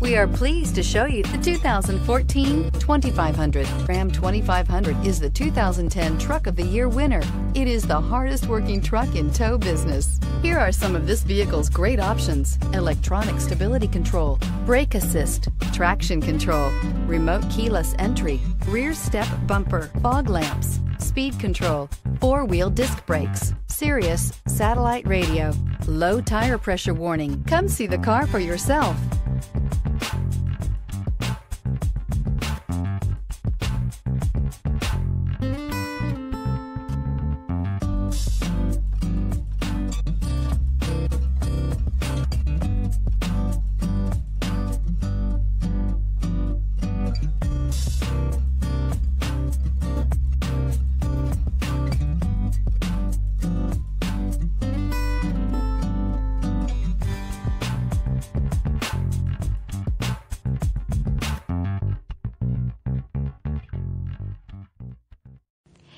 We are pleased to show you the 2014 2500. Ram 2500 is the 2010 Truck of the Year winner. It is the hardest working truck in tow business. Here are some of this vehicle's great options. Electronic stability control, brake assist, traction control, remote keyless entry, rear step bumper, fog lamps, speed control, four-wheel disc brakes, Sirius satellite radio, low tire pressure warning. Come see the car for yourself.